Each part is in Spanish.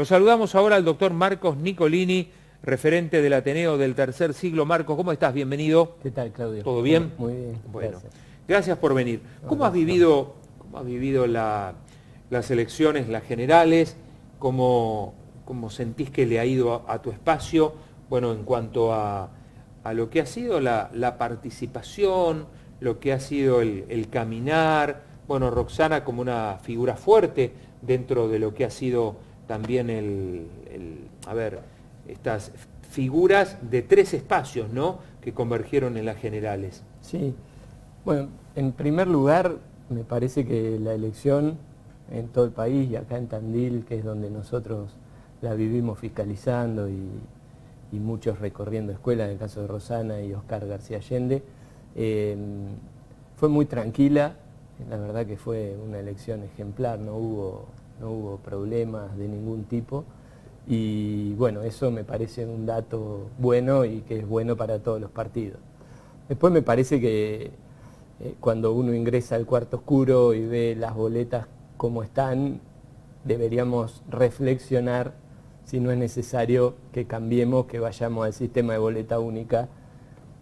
Lo saludamos ahora al doctor Marcos Nicolini, referente del Ateneo del Tercer Siglo. Marcos, ¿cómo estás? Bienvenido. ¿Qué tal, Claudio? ¿Todo bien? Muy bien. Bueno, gracias, por venir. ¿Cómo has vivido, cómo has vivido las elecciones, las generales? ¿Cómo, ¿Cómo, sentís que le ha ido a, tu espacio? Bueno, en cuanto a, lo que ha sido la, participación, lo que ha sido el caminar. Bueno, Roxana como una figura fuerte dentro de lo que ha sido también el, a ver, estas figuras de tres espacios, ¿no? Que convergieron en las generales. Sí. Bueno, en primer lugar, me parece que la elección en todo el país y acá en Tandil, que es donde nosotros la vivimos fiscalizando y, muchos recorriendo escuelas, en el caso de Rosana y Oscar García Allende, eh, fue muy tranquila, la verdad que fue una elección ejemplar, no hubo no hubo problemas de ningún tipo y bueno, eso me parece un dato bueno y que es bueno para todos los partidos. Después me parece que eh, cuando uno ingresa al cuarto oscuro y ve las boletas como están, deberíamos reflexionar si no es necesario que cambiemos, que vayamos al sistema de boleta única,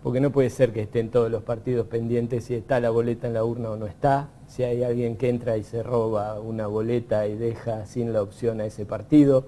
porque no puede ser que estén todos los partidos pendientes si está la boleta en la urna o no está, si hay alguien que entra y se roba una boleta y deja sin la opción a ese partido.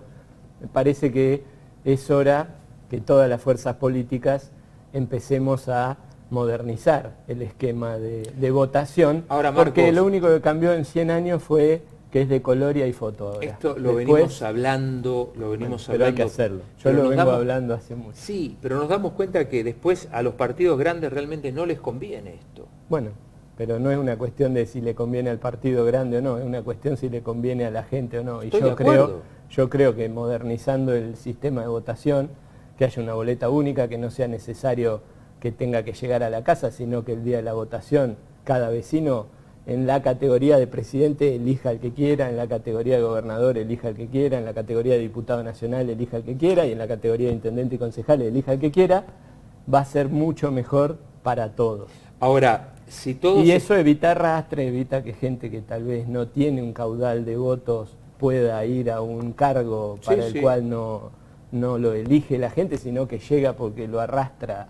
Me parece que es hora que todas las fuerzas políticas empecemos a modernizar el esquema de, votación, porque lo único que cambió en 100 años fue que es de color y hay foto ahora. Esto lo venimos hablando, lo venimos hablando. Pero hay que hacerlo. Yo lo vengo hablando hace mucho. Sí, pero nos damos cuenta que después a los partidos grandes realmente no les conviene esto. Bueno, pero no es una cuestión de si le conviene al partido grande o no, es una cuestión si le conviene a la gente o no. Y yo creo, yo creo que modernizando el sistema de votación, que haya una boleta única, que no sea necesario que tenga que llegar a la casa, sino que el día de la votación cada vecino en la categoría de presidente elija el que quiera, en la categoría de gobernador elija el que quiera, en la categoría de diputado nacional elija el que quiera y en la categoría de intendente y concejal elija el que quiera, va a ser mucho mejor para todos. Ahora, y eso evita arrastre, evita que gente que tal vez no tiene un caudal de votos pueda ir a un cargo para el cual no, no lo elige la gente, sino que llega porque lo arrastra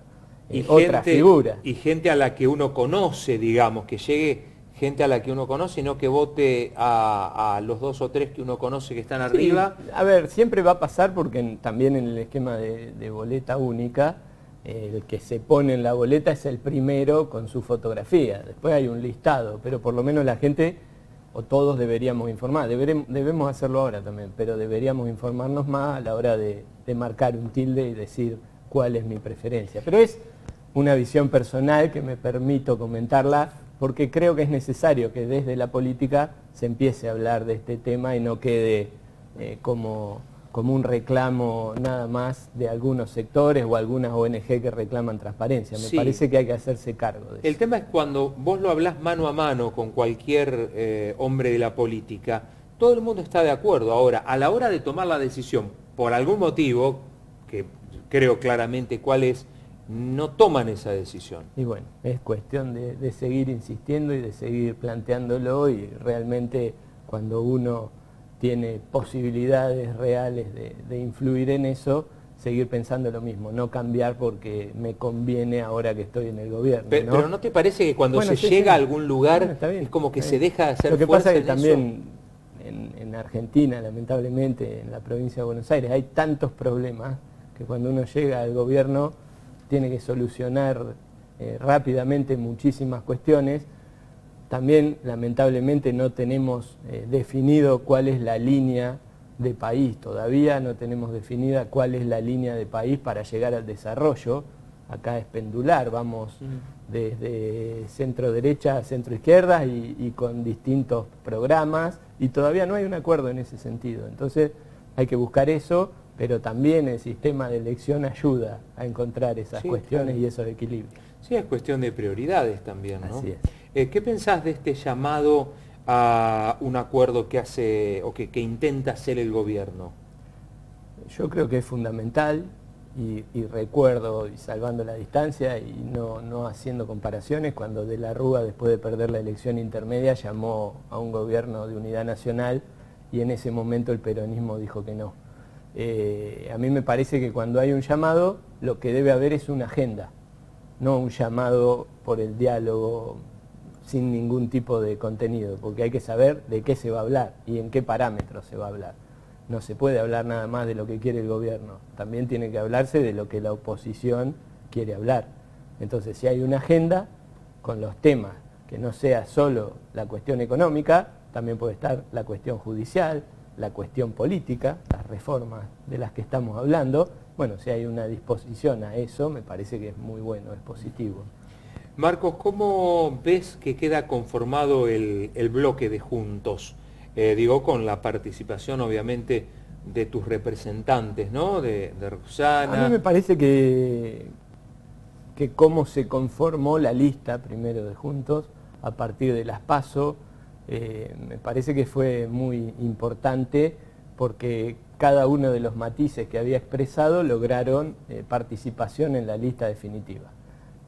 y otra figura. Y gente a la que uno conoce, digamos, que llegue gente a la que uno conoce y no que vote a, los dos o tres que uno conoce que están arriba. A ver, siempre va a pasar porque también en el esquema de boleta única, el que se pone en la boleta es el primero con su fotografía. Después hay un listado, pero por lo menos la gente, o todos deberíamos informar, debemos hacerlo ahora también, pero deberíamos informarnos más a la hora de, marcar un tilde y decir cuál es mi preferencia. Pero es una visión personal que me permito comentarla porque creo que es necesario que desde la política se empiece a hablar de este tema y no quede eh, como como un reclamo nada más de algunos sectores o algunas ONG que reclaman transparencia. Me parece que hay que hacerse cargo de eso. El tema es cuando vos lo hablás mano a mano con cualquier eh, hombre de la política, todo el mundo está de acuerdo. Ahora, a la hora de tomar la decisión, por algún motivo, que creo claramente cuál es, no toman esa decisión. Y bueno, es cuestión de seguir insistiendo y de seguir planteándolo y realmente cuando uno tiene posibilidades reales de, influir en eso, seguir pensando lo mismo, no cambiar porque me conviene ahora que estoy en el gobierno. Pero ¿no, te parece que cuando se llega a algún lugar es como que se deja de hacer Lo que pasa es que también en, Argentina, lamentablemente, en la provincia de Buenos Aires, hay tantos problemas que cuando uno llega al gobierno tiene que solucionar eh, rápidamente muchísimas cuestiones también, lamentablemente, no tenemos eh, definido cuál es la línea de país. Todavía no tenemos definida cuál es la línea de país para llegar al desarrollo. Acá es pendular, vamos mm. desde centro derecha a centro izquierda y, con distintos programas y todavía no hay un acuerdo en ese sentido. Entonces hay que buscar eso, pero también el sistema de elección ayuda a encontrar esas cuestiones y esos equilibrios. Sí, es cuestión de prioridades también, ¿no? Así es. Eh, ¿Qué pensás de este llamado a un acuerdo que hace o que, intenta hacer el gobierno? Yo creo que es fundamental y, recuerdo, y salvando la distancia y no, haciendo comparaciones, cuando De la Rúa, después de perder la elección intermedia, llamó a un gobierno de unidad nacional y en ese momento el peronismo dijo que no. Eh, a mí me parece que cuando hay un llamado, lo que debe haber es una agenda, no un llamado por el diálogo sin ningún tipo de contenido, porque hay que saber de qué se va a hablar y en qué parámetros se va a hablar. No se puede hablar nada más de lo que quiere el gobierno, también tiene que hablarse de lo que la oposición quiere hablar. Entonces, si hay una agenda con los temas, que no sea solo la cuestión económica, también puede estar la cuestión judicial, la cuestión política, las reformas de las que estamos hablando. Bueno, si hay una disposición a eso, me parece que es muy bueno, es positivo. Marcos, ¿cómo ves que queda conformado el, bloque de Juntos? Eh, digo, con la participación, obviamente, de tus representantes, ¿no? De, de Rosana. A mí me parece que, que cómo se conformó la lista, primero de Juntos, a partir de las PASO, eh, me parece que fue muy importante porque cada uno de los matices que había expresado lograron eh, participación en la lista definitiva.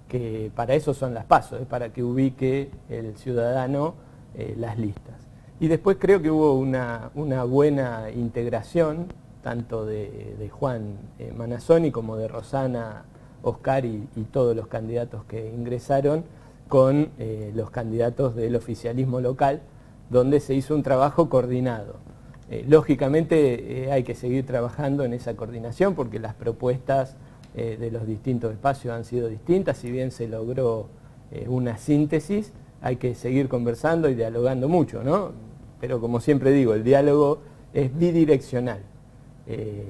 Que para eso son las pasos, para que ubique el ciudadano eh, las listas. Y después creo que hubo una, buena integración, tanto de, Juan Manazoni como de Rosana, Oscar y todos los candidatos que ingresaron, con los candidatos del oficialismo local, donde se hizo un trabajo coordinado. Eh, lógicamente eh, hay que seguir trabajando en esa coordinación porque las propuestas eh, de los distintos espacios han sido distintas, si bien se logró una síntesis, hay que seguir conversando y dialogando mucho, ¿no? Pero como siempre digo, el diálogo es bidireccional.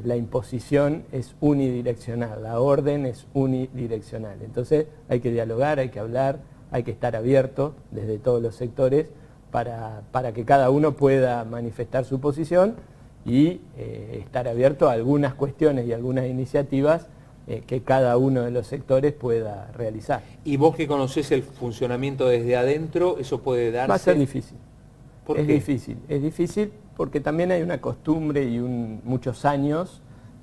la imposición es unidireccional, la orden es unidireccional. Entonces hay que dialogar, hay que hablar, hay que estar abierto desde todos los sectores para, que cada uno pueda manifestar su posición y eh, estar abierto a algunas cuestiones y algunas iniciativas eh, que cada uno de los sectores pueda realizar. Y vos que conocés el funcionamiento desde adentro, eso puede darse... Va a ser difícil. es difícil, es difícil porque también hay una costumbre y muchos años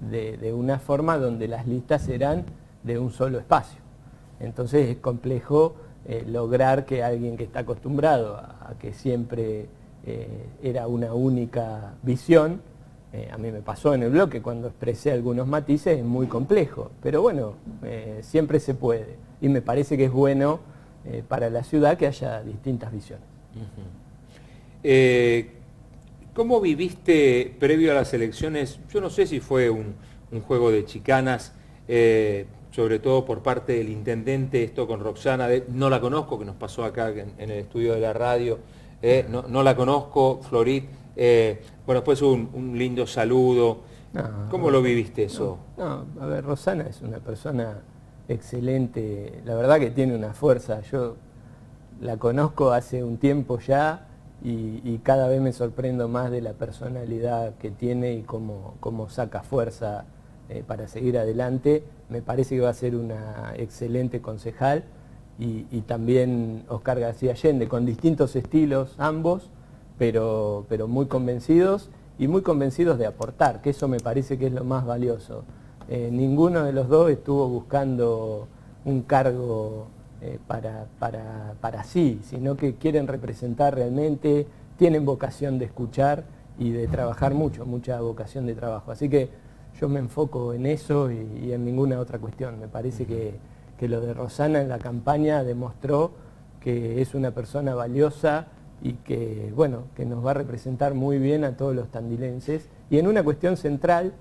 de, de una forma donde las listas eran de un solo espacio. Entonces es complejo eh, lograr que alguien que está acostumbrado a, que siempre eh, era una única visión, eh, a mí me pasó en el bloque cuando expresé algunos matices, es muy complejo, pero bueno, siempre se puede y me parece que es bueno para la ciudad que haya distintas visiones. ¿Cómo viviste previo a las elecciones? Yo no sé si fue un juego de chicanas sobre todo por parte del intendente, esto con Roxana, no la conozco, que nos pasó acá en, el estudio de la radio, eh, no, la conozco, Florit, eh, bueno, después un, un lindo saludo. ¿Cómo lo viviste eso? No, a ver, Rosana es una persona excelente, la verdad que tiene una fuerza, yo la conozco hace un tiempo ya y, cada vez me sorprendo más de la personalidad que tiene y cómo, cómo saca fuerza eh, para seguir adelante. Me parece que va a ser una excelente concejal y, también Oscar García Allende, con distintos estilos ambos, pero, pero muy convencidos y muy convencidos de aportar, que eso me parece que es lo más valioso. Eh, ninguno de los dos estuvo buscando un cargo eh, para, para, para sí, sino que quieren representar realmente, tienen vocación de escuchar y de trabajar mucho, mucha vocación de trabajo. Así que yo me enfoco en eso y, en ninguna otra cuestión. Me parece que, lo de Rosana en la campaña demostró que es una persona valiosa y que, bueno, que nos va a representar muy bien a todos los tandilenses. Y en una cuestión central,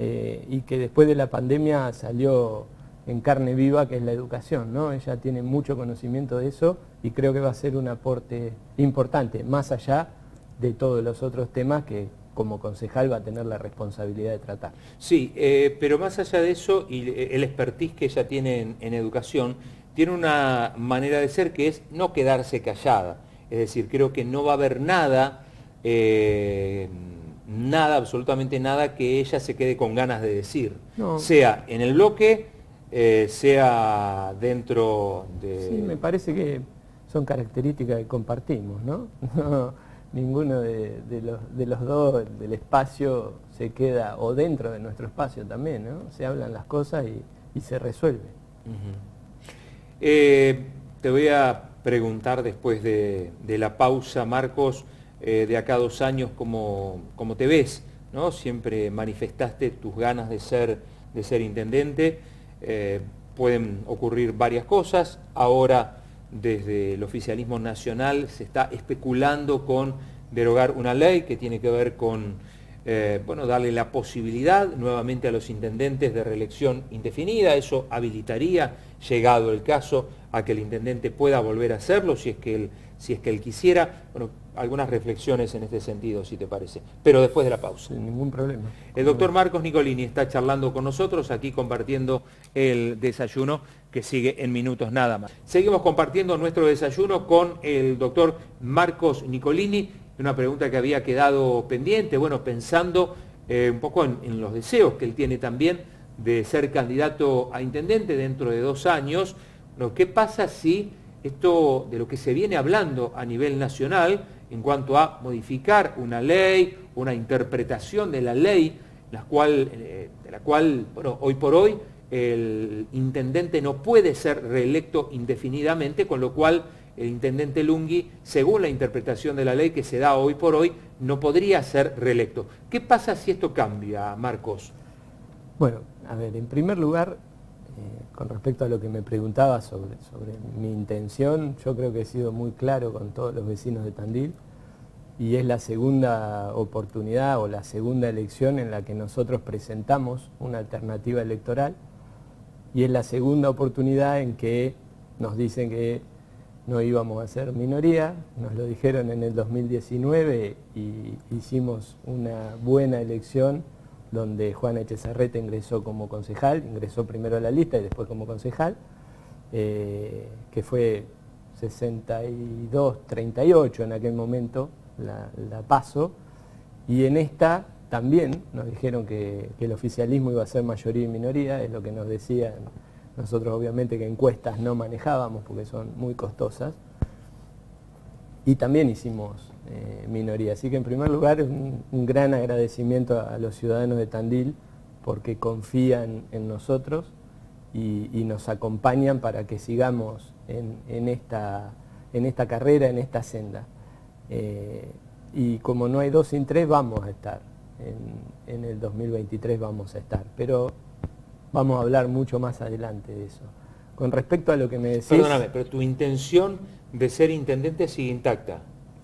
eh, y que después de la pandemia salió en carne viva, que es la educación. ¿no? Ella tiene mucho conocimiento de eso y creo que va a ser un aporte importante, más allá de todos los otros temas que como concejal va a tener la responsabilidad de tratar. Sí, eh, pero más allá de eso, y el expertise que ella tiene en, educación, tiene una manera de ser que es no quedarse callada. Es decir, creo que no va a haber nada, eh, nada, absolutamente nada que ella se quede con ganas de decir. Sea en el bloque, eh, sea dentro de... Sí, me parece que son características que compartimos, ¿no? ninguno de, los, dos del espacio se queda, o dentro de nuestro espacio también, ¿no? Se hablan las cosas y, se resuelve. Eh, te voy a preguntar después de, la pausa, Marcos, eh, de acá dos años, ¿cómo, te ves ¿no? Siempre manifestaste tus ganas de ser, de ser intendente. Eh, pueden ocurrir varias cosas. Ahora, desde el oficialismo nacional, se está especulando con derogar una ley que tiene que ver con eh, bueno, darle la posibilidad nuevamente a los intendentes de reelección indefinida. Eso habilitaría, llegado el caso, a que el intendente pueda volver a hacerlo si es que él, si es que él quisiera. Bueno, algunas reflexiones en este sentido, si te parece. Pero después de la pausa. Sin ningún problema. El doctor Marcos Nicolini está charlando con nosotros, aquí compartiendo el desayuno que sigue en minutos nada más. Seguimos compartiendo nuestro desayuno con el doctor Marcos Nicolini una pregunta que había quedado pendiente, bueno, pensando eh, un poco en, los deseos que él tiene también de ser candidato a intendente dentro de dos años. ¿Qué pasa si esto de lo que se viene hablando a nivel nacional en cuanto a modificar una ley, una interpretación de la ley, la cual, eh, de la cual, hoy por hoy el intendente no puede ser reelecto indefinidamente, con lo cual el intendente Lungui, según la interpretación de la ley que se da hoy por hoy, no podría ser reelecto. ¿Qué pasa si esto cambia, Marcos? Bueno, a ver, en primer lugar, con respecto a lo que me preguntaba sobre, sobre mi intención, yo creo que he sido muy claro con todos los vecinos de Tandil y es la segunda oportunidad o la segunda elección en la que nosotros presentamos una alternativa electoral y es la segunda oportunidad en que nos dicen que no íbamos a ser minoría, nos lo dijeron en el 2019 y hicimos una buena elección donde Juan Echezarreta ingresó como concejal, ingresó primero a la lista y después como concejal, eh, que fue 62-38 en aquel momento, la, paso, y en esta también nos dijeron que, que, el oficialismo iba a ser mayoría y minoría, es lo que nos decían nosotros obviamente que encuestas no manejábamos porque son muy costosas. Y también hicimos eh, minoría. Así que en primer lugar un, un gran agradecimiento a, los ciudadanos de Tandil porque confían en nosotros y, nos acompañan para que sigamos en, esta, en esta carrera, en esta senda. Eh, y como no hay dos sin tres, vamos a estar. En, el 2023 vamos a estar. Pero Vamos a hablar mucho más adelante de eso. Con respecto a lo que me decís... Perdóname, pero tu intención de ser intendente sigue intacta.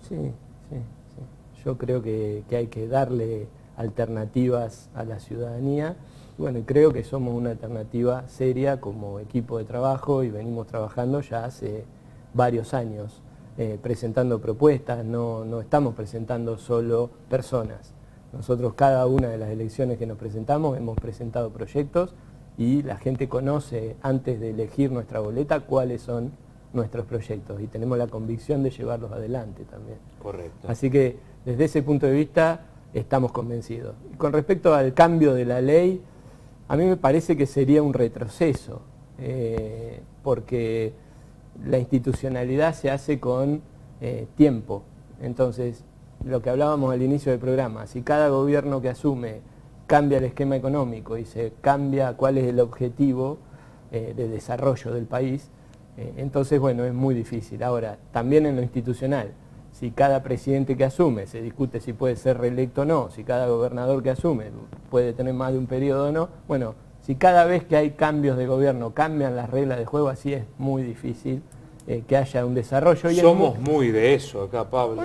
Sí, sí, sí. Yo creo que, hay que darle alternativas a la ciudadanía. Bueno, creo que somos una alternativa seria como equipo de trabajo y venimos trabajando ya hace varios años, eh, presentando propuestas, no, no estamos presentando solo personas. Nosotros cada una de las elecciones que nos presentamos hemos presentado proyectos y la gente conoce antes de elegir nuestra boleta cuáles son nuestros proyectos y tenemos la convicción de llevarlos adelante también. Correcto. Así que desde ese punto de vista estamos convencidos. Y con respecto al cambio de la ley, a mí me parece que sería un retroceso, eh, porque la institucionalidad se hace con eh, tiempo. Entonces, lo que hablábamos al inicio del programa, si cada gobierno que asume cambia el esquema económico y se cambia cuál es el objetivo eh, de desarrollo del país, entonces, bueno, es muy difícil. Ahora, también en lo institucional, si cada presidente que asume se discute si puede ser reelecto o no, si cada gobernador que asume puede tener más de un periodo o no, bueno, si cada vez que hay cambios de gobierno cambian las reglas de juego, así es muy difícil eh, que haya un desarrollo. Somos muy... de eso acá, Pablo.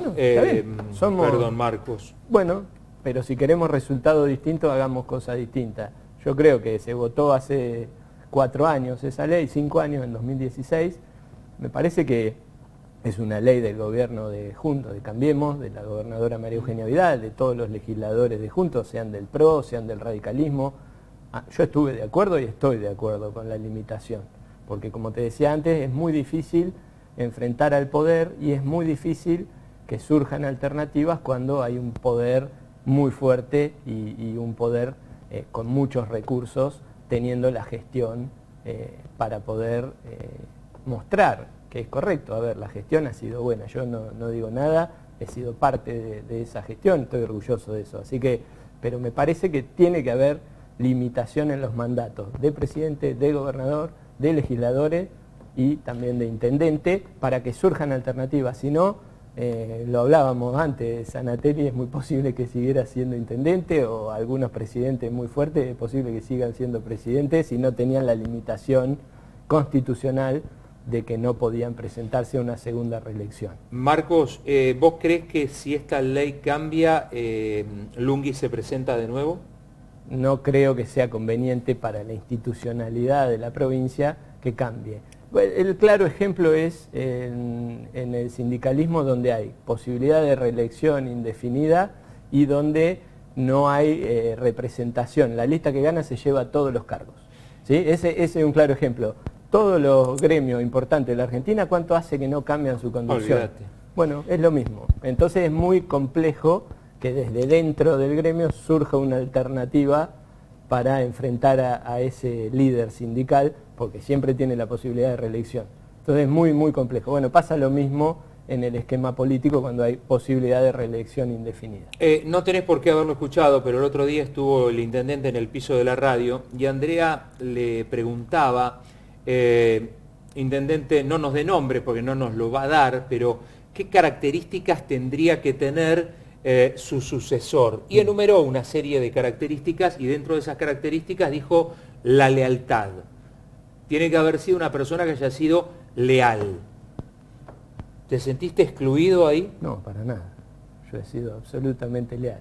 Somos... Perdón, Marcos. Bueno, pero si queremos resultados distintos, hagamos cosas distintas. Yo creo que se votó hace cuatro años esa ley, cinco años en 2016. Me parece que es una ley del gobierno de Juntos, de Cambiemos, de la gobernadora María Eugenia Vidal, de todos los legisladores de Juntos, sean del PRO, sean del radicalismo. Ah, yo estuve de acuerdo y estoy de acuerdo con la limitación, porque como te decía antes, es muy difícil enfrentar al poder y es muy difícil que surjan alternativas cuando hay un poder muy fuerte y, un poder eh, con muchos recursos teniendo la gestión eh, para poder eh, mostrar que es correcto. A ver, la gestión ha sido buena, yo no, digo nada, he sido parte de, esa gestión, estoy orgulloso de eso. Así que, pero me parece que tiene que haber limitación en los mandatos de presidente, de gobernador, de legisladores y también de intendente para que surjan alternativas. Si no, eh, lo hablábamos antes, Sanatelli es muy posible que siguiera siendo intendente o algunos presidentes muy fuertes es posible que sigan siendo presidentes si no tenían la limitación constitucional de que no podían presentarse a una segunda reelección. Marcos, eh, ¿vos crees que si esta ley cambia, eh, Lungui se presenta de nuevo? No creo que sea conveniente para la institucionalidad de la provincia que cambie. El claro ejemplo es en, el sindicalismo donde hay posibilidad de reelección indefinida y donde no hay eh, representación. La lista que gana se lleva todos los cargos. ¿sí? Ese, es un claro ejemplo. Todos los gremios importantes de la Argentina, ¿cuánto hace que no cambian su conducción? Bueno, es lo mismo. Entonces es muy complejo que desde dentro del gremio surja una alternativa para enfrentar a, ese líder sindical, porque siempre tiene la posibilidad de reelección. Entonces es muy, muy complejo. Bueno, pasa lo mismo en el esquema político cuando hay posibilidad de reelección indefinida. Eh, no tenés por qué haberlo escuchado, pero el otro día estuvo el intendente en el piso de la radio y Andrea le preguntaba, eh, intendente, no nos dé nombre porque no nos lo va a dar, pero ¿qué características tendría que tener eh, su sucesor. Y enumeró una serie de características y dentro de esas características dijo la lealtad. Tiene que haber sido una persona que haya sido leal. ¿Te sentiste excluido ahí? No, para nada. Yo he sido absolutamente leal.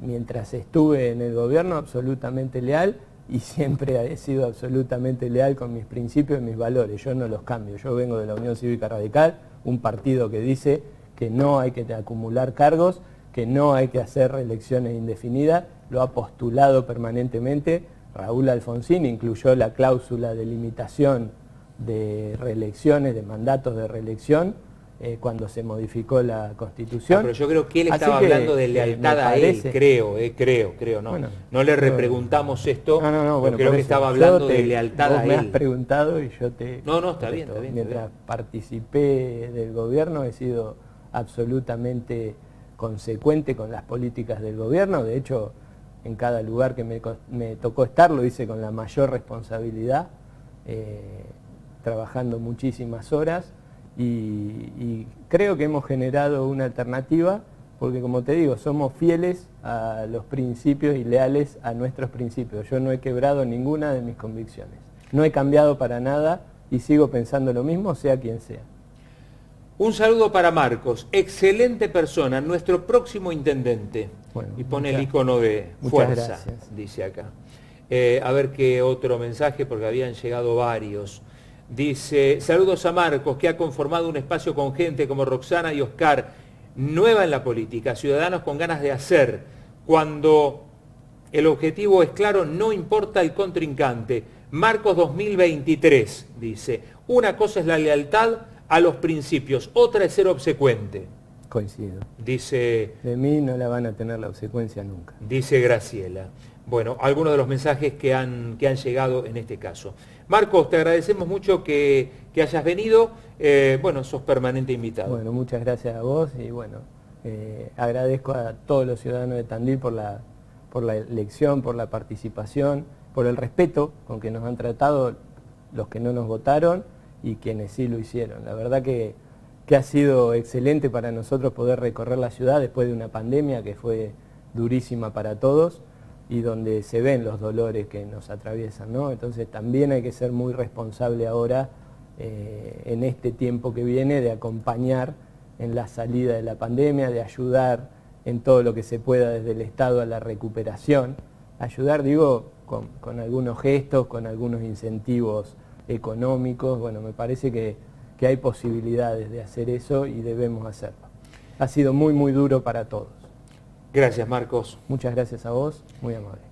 Mientras estuve en el gobierno, absolutamente leal y siempre he sido absolutamente leal con mis principios y mis valores. Yo no los cambio. Yo vengo de la Unión Cívica Radical, un partido que dice que no hay que acumular cargos que no hay que hacer reelecciones indefinidas, lo ha postulado permanentemente. Raúl Alfonsín incluyó la cláusula de limitación de reelecciones, de mandatos de reelección, eh, cuando se modificó la Constitución. Ah, pero yo creo que él estaba hablando de lealtad a él, creo, eh, creo, creo, no. no le repreguntamos esto, no, no, no, bueno, creo que estaba hablando de lealtad a él. me has preguntado y yo te... No, no, está bien, está bien. Mientras participé del gobierno he sido absolutamente consecuente con las políticas del gobierno, de hecho en cada lugar que me, tocó estar lo hice con la mayor responsabilidad, eh, trabajando muchísimas horas y, creo que hemos generado una alternativa porque como te digo, somos fieles a los principios y leales a nuestros principios. Yo no he quebrado ninguna de mis convicciones. No he cambiado para nada y sigo pensando lo mismo, sea quien sea. Un saludo para Marcos, excelente persona, nuestro próximo intendente. y pone el icono de fuerza, dice acá. Eh, a ver qué otro mensaje, porque habían llegado varios. Dice, saludos a Marcos, que ha conformado un espacio con gente como Roxana y Oscar, nueva en la política, ciudadanos con ganas de hacer. Cuando el objetivo es claro, no importa el contrincante. Marcos 2023, dice, una cosa es la lealtad a los principios, otra es ser obsecuente. Coincido. Dice... De mí no la van a tener la obsecuencia nunca. Dice Graciela. Bueno, algunos de los mensajes que han, que han llegado en este caso. Marcos, te agradecemos mucho que, hayas venido. Eh, bueno, sos permanente invitado. Bueno, muchas gracias a vos y bueno, eh, agradezco a todos los ciudadanos de Tandil por la, por la elección, por la participación, por el respeto con que nos han tratado los que no nos votaron y quienes sí lo hicieron. La verdad que, ha sido excelente para nosotros poder recorrer la ciudad después de una pandemia que fue durísima para todos y donde se ven los dolores que nos atraviesan. ¿no? Entonces también hay que ser muy responsable ahora eh, en este tiempo que viene de acompañar en la salida de la pandemia, de ayudar en todo lo que se pueda desde el Estado a la recuperación. Ayudar, digo, con algunos gestos, con algunos incentivos económicos, bueno, me parece que, que hay posibilidades de hacer eso y debemos hacerlo. Ha sido muy, muy duro para todos. Gracias, Marcos. Muchas gracias a vos, muy amable.